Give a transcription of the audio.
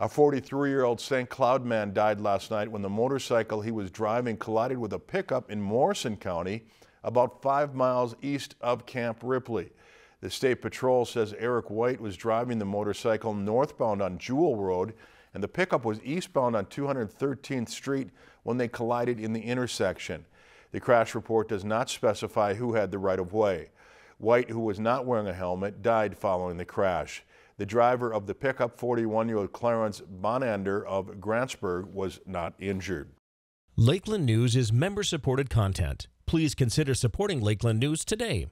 A 43-year-old St. Cloud man died last night when the motorcycle he was driving collided with a pickup in Morrison County, about five miles east of Camp Ripley. The State Patrol says Eric White was driving the motorcycle northbound on Jewell Road and the pickup was eastbound on 213th Street when they collided in the intersection. The crash report does not specify who had the right-of-way. White, who was not wearing a helmet, died following the crash. The driver of the pickup, 41-year-old Clarence Bonander of Grantsburg, was not injured. Lakeland News is member-supported content. Please consider supporting Lakeland News today.